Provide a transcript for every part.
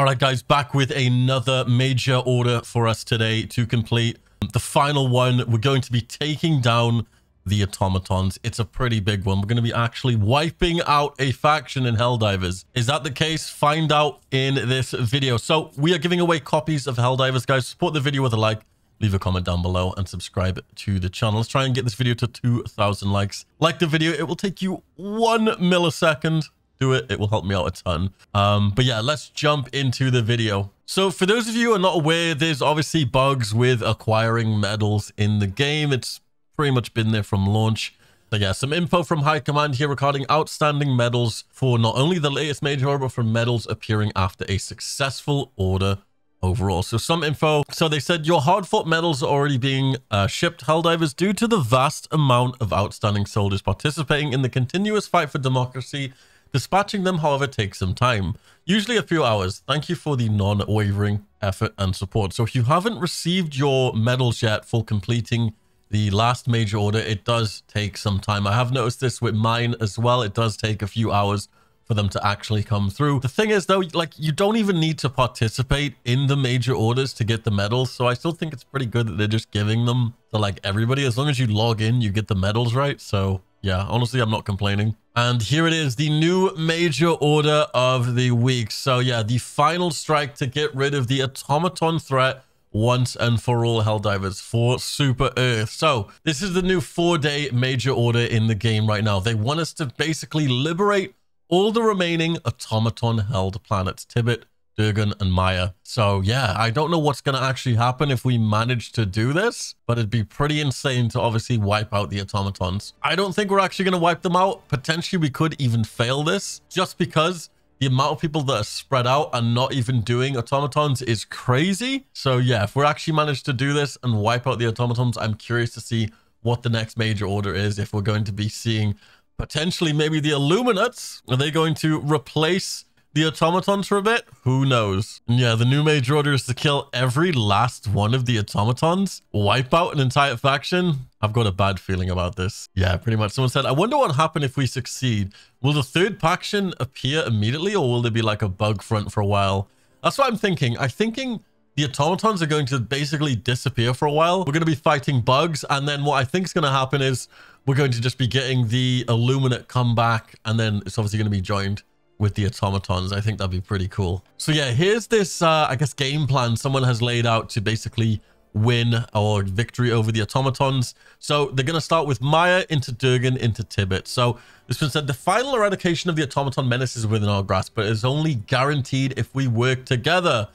All right, guys, back with another major order for us today to complete. The final one, we're going to be taking down the automatons. It's a pretty big one. We're going to be actually wiping out a faction in Helldivers. Is that the case? Find out in this video. So we are giving away copies of Helldivers, guys. Support the video with a like, leave a comment down below, and subscribe to the channel. Let's try and get this video to 2,000 likes. Like the video. It will take you one millisecond. Do it. It will help me out a ton. Um, but yeah, let's jump into the video. So for those of you who are not aware, there's obviously bugs with acquiring medals in the game. It's pretty much been there from launch. So yeah, some info from High Command here regarding outstanding medals for not only the latest major order, but for medals appearing after a successful order overall. So some info. So they said your hard-fought medals are already being uh, shipped Helldivers due to the vast amount of outstanding soldiers participating in the continuous fight for democracy. Dispatching them, however, takes some time, usually a few hours. Thank you for the non-wavering effort and support. So if you haven't received your medals yet for completing the last major order, it does take some time. I have noticed this with mine as well. It does take a few hours for them to actually come through. The thing is, though, like you don't even need to participate in the major orders to get the medals. So I still think it's pretty good that they're just giving them to like everybody. As long as you log in, you get the medals, right? So yeah, honestly, I'm not complaining. And here it is, the new major order of the week. So yeah, the final strike to get rid of the automaton threat once and for all Helldivers for Super Earth. So this is the new four-day major order in the game right now. They want us to basically liberate all the remaining automaton-held planets, Tibit, Durgen, and Maia. So yeah, I don't know what's going to actually happen if we manage to do this, but it'd be pretty insane to obviously wipe out the automatons. I don't think we're actually going to wipe them out. Potentially, we could even fail this just because the amount of people that are spread out and not even doing automatons is crazy. So yeah, if we're actually managed to do this and wipe out the automatons, I'm curious to see what the next major order is. If we're going to be seeing potentially maybe the Illuminates, are they going to replace the automatons for a bit? Who knows? Yeah, the new major order is to kill every last one of the automatons, wipe out an entire faction. I've got a bad feeling about this. Yeah, pretty much. Someone said, I wonder what happen if we succeed. Will the third faction appear immediately or will there be like a bug front for a while? That's what I'm thinking. I'm thinking the automatons are going to basically disappear for a while. We're going to be fighting bugs. And then what I think is going to happen is we're going to just be getting the Illuminate come back. And then it's obviously going to be joined with the automatons. I think that'd be pretty cool. So yeah, here's this, uh, I guess, game plan someone has laid out to basically win or victory over the automatons. So they're going to start with Maia into Durgen into Tibit. So this one said the final eradication of the automaton menace is within our grasp, but is only guaranteed if we work together.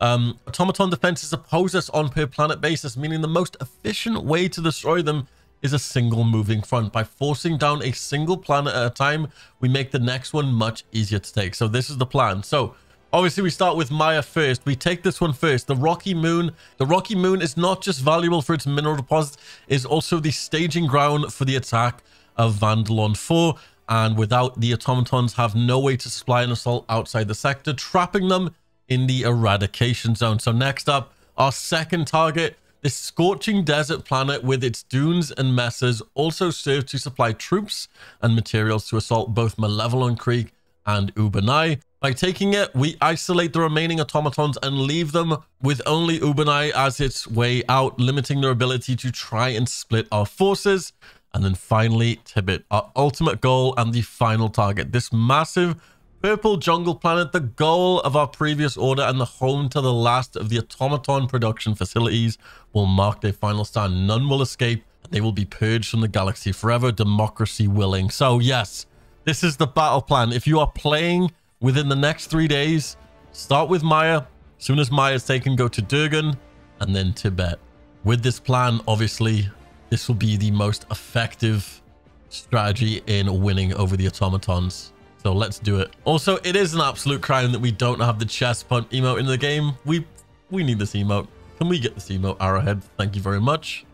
Um, automaton defenses oppose us on per planet basis, meaning the most efficient way to destroy them is a single moving front. By forcing down a single planet at a time, we make the next one much easier to take. So this is the plan. So obviously we start with Maia first. We take this one first. The Rocky Moon. The Rocky Moon is not just valuable for its mineral deposits, is also the staging ground for the attack of Vandalon 4. And without the automatons have no way to supply an assault outside the sector, trapping them in the eradication zone. So next up, our second target this scorching desert planet with its dunes and mesas also serves to supply troops and materials to assault both Malevelon Creek and Ubanea. By taking it, we isolate the remaining automatons and leave them with only Ubanea as its way out, limiting their ability to try and split our forces. And then finally, Tibit, our ultimate goal and the final target. This massive Purple Jungle Planet, the goal of our previous order and the home to the last of the automaton production facilities, will mark their final stand. None will escape. And they will be purged from the galaxy forever, democracy willing. So yes, this is the battle plan. If you are playing within the next three days, start with Maia. As soon as Maia is taken, go to Durgen and then Tibit. With this plan, obviously, this will be the most effective strategy in winning over the automatons. So let's do it. Also, it is an absolute crime that we don't have the chest punt emote in the game. We we need this emote. Can we get this emote, Arrowhead? Thank you very much.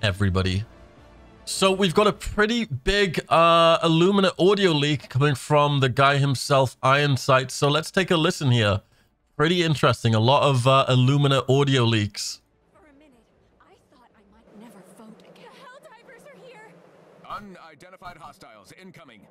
Everybody. So we've got a pretty big uh, Illumina audio leak coming from the guy himself, Iron Ironsight. So let's take a listen here. Pretty interesting. A lot of uh, Illumina audio leaks. For a minute, I thought I might never vote again. The Helldivers are here! Unidentified hostiles incoming.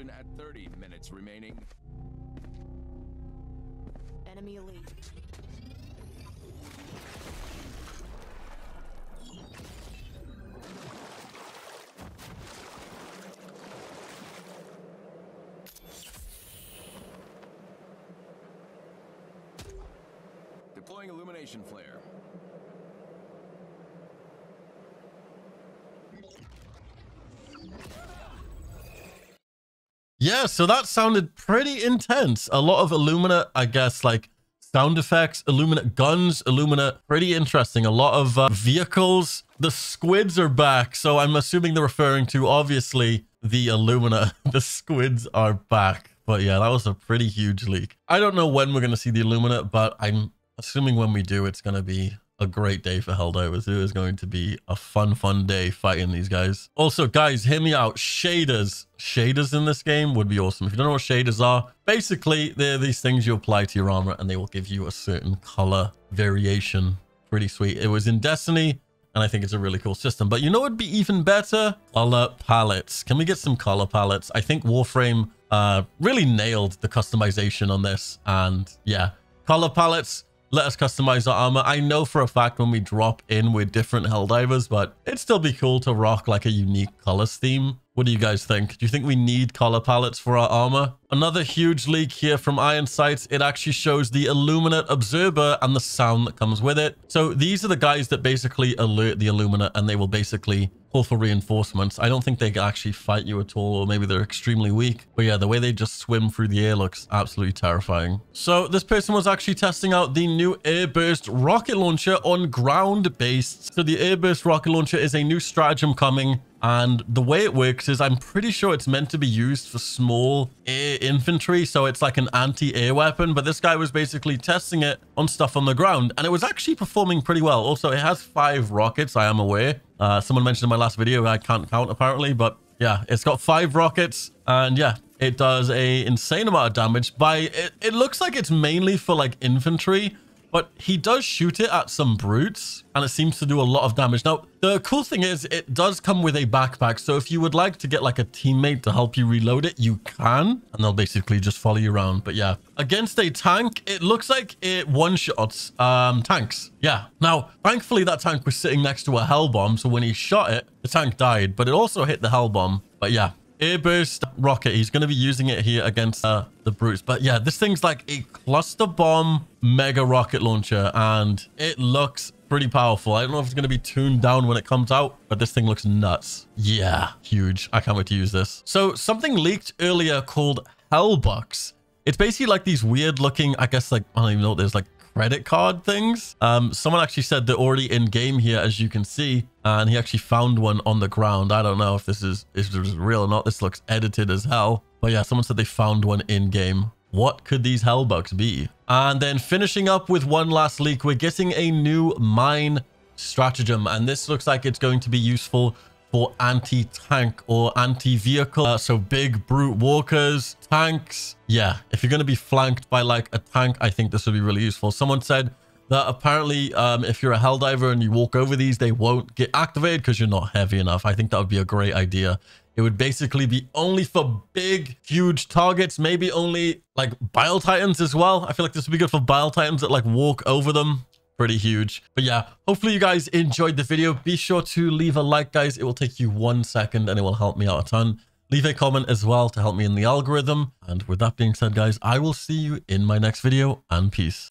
Position at 30 minutes remaining. Enemy elite. Deploying illumination flare. Yeah, so that sounded pretty intense. A lot of Illumina, I guess, like sound effects, Illumina guns, Illumina, pretty interesting. A lot of uh, vehicles. The squids are back, so I'm assuming they're referring to, obviously, the Illumina. the squids are back. But yeah, that was a pretty huge leak. I don't know when we're going to see the Illumina, but I'm assuming when we do, it's going to be a great day for Helldivers. It is going to be a fun, fun day fighting these guys. Also, guys, hear me out. Shaders. Shaders in this game would be awesome. If you don't know what shaders are, basically, they're these things you apply to your armor and they will give you a certain color variation. Pretty sweet. It was in Destiny, and I think it's a really cool system. But you know would be even better? Color palettes. Can we get some color palettes? I think Warframe uh, really nailed the customization on this. And yeah, color palettes let us customize our armor. I know for a fact when we drop in with different Helldivers, but it'd still be cool to rock like a unique color scheme. What do you guys think? Do you think we need color palettes for our armor? Another huge leak here from Iron Sights. It actually shows the Illuminate Observer and the sound that comes with it. So these are the guys that basically alert the Illuminate and they will basically call for reinforcements. I don't think they actually fight you at all, or maybe they're extremely weak. But yeah, the way they just swim through the air looks absolutely terrifying. So this person was actually testing out the new Airburst rocket launcher on ground-based. So the Airburst rocket launcher is a new stratagem coming and the way it works is I'm pretty sure it's meant to be used for small air infantry. So it's like an anti-air weapon. But this guy was basically testing it on stuff on the ground. And it was actually performing pretty well. Also, it has five rockets, I am aware. Uh, someone mentioned in my last video, I can't count apparently. But yeah, it's got five rockets. And yeah, it does a insane amount of damage. By it, it looks like it's mainly for like infantry. But he does shoot it at some brutes, and it seems to do a lot of damage. Now, the cool thing is it does come with a backpack. So if you would like to get like a teammate to help you reload it, you can. And they'll basically just follow you around. But yeah, against a tank, it looks like it one-shots um, tanks. Yeah. Now, thankfully, that tank was sitting next to a hell bomb. So when he shot it, the tank died. But it also hit the hell bomb. But yeah, Airburst rocket. He's going to be using it here against uh, the brutes. But yeah, this thing's like a cluster bomb mega rocket launcher, and it looks pretty powerful. I don't know if it's going to be tuned down when it comes out, but this thing looks nuts. Yeah, huge. I can't wait to use this. So something leaked earlier called Hellbucks. It's basically like these weird looking, I guess like, I don't even know what there's like credit card things. Um, someone actually said they're already in game here, as you can see, and he actually found one on the ground. I don't know if this is if this is real or not. This looks edited as hell. But yeah, someone said they found one in game. What could these hellbucks be? And then finishing up with one last leak, we're getting a new mine stratagem, and this looks like it's going to be useful for anti-tank or anti-vehicle. Uh, so big brute walkers, tanks. Yeah, if you're going to be flanked by like a tank, I think this would be really useful. Someone said that apparently um, if you're a Helldiver and you walk over these, they won't get activated because you're not heavy enough. I think that would be a great idea. It would basically be only for big, huge targets, maybe only like Bile Titans as well. I feel like this would be good for Bile Titans that like walk over them pretty huge. But yeah, hopefully you guys enjoyed the video. Be sure to leave a like, guys. It will take you one second and it will help me out a ton. Leave a comment as well to help me in the algorithm. And with that being said, guys, I will see you in my next video and peace.